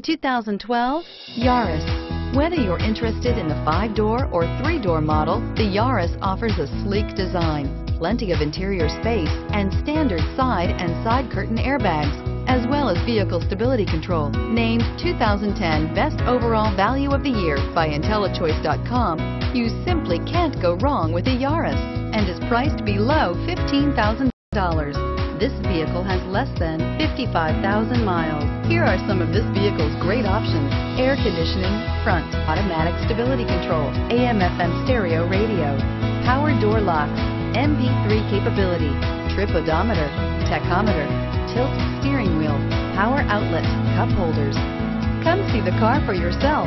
2012 Yaris. Whether you're interested in the five-door or three-door model, the Yaris offers a sleek design, plenty of interior space, and standard side and side curtain airbags, as well as vehicle stability control. Named 2010 Best Overall Value of the Year by IntelliChoice.com, you simply can't go wrong with a Yaris and is priced below $15,000. This vehicle has less than 55,000 miles. Here are some of this vehicle's great options. Air conditioning, front, automatic stability control, AM FM stereo radio, power door locks, MP3 capability, trip odometer, tachometer, tilt steering wheel, power outlet, cup holders. Come see the car for yourself.